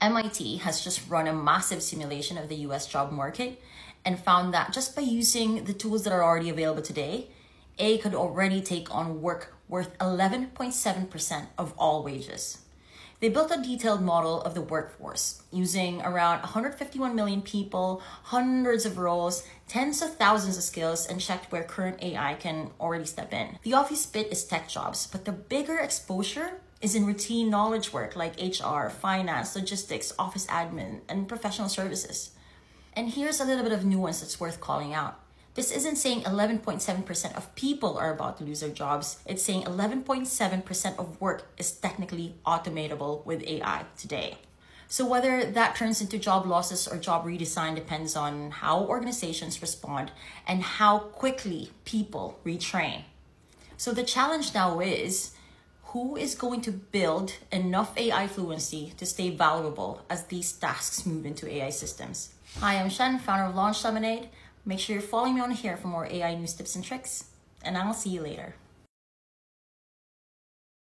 MIT has just run a massive simulation of the US job market and found that just by using the tools that are already available today, AI could already take on work worth 11.7% of all wages. They built a detailed model of the workforce using around 151 million people, hundreds of roles, tens of thousands of skills, and checked where current AI can already step in. The obvious bit is tech jobs, but the bigger exposure is in routine knowledge work like HR, finance, logistics, office admin, and professional services. And here's a little bit of nuance that's worth calling out. This isn't saying 11.7% of people are about to lose their jobs. It's saying 11.7% of work is technically automatable with AI today. So whether that turns into job losses or job redesign depends on how organizations respond and how quickly people retrain. So the challenge now is who is going to build enough AI fluency to stay valuable as these tasks move into AI systems? Hi, I'm Cien, founder of Launch Lemonade. Make sure you're following me on here for more AI news tips and tricks, and I'll see you later.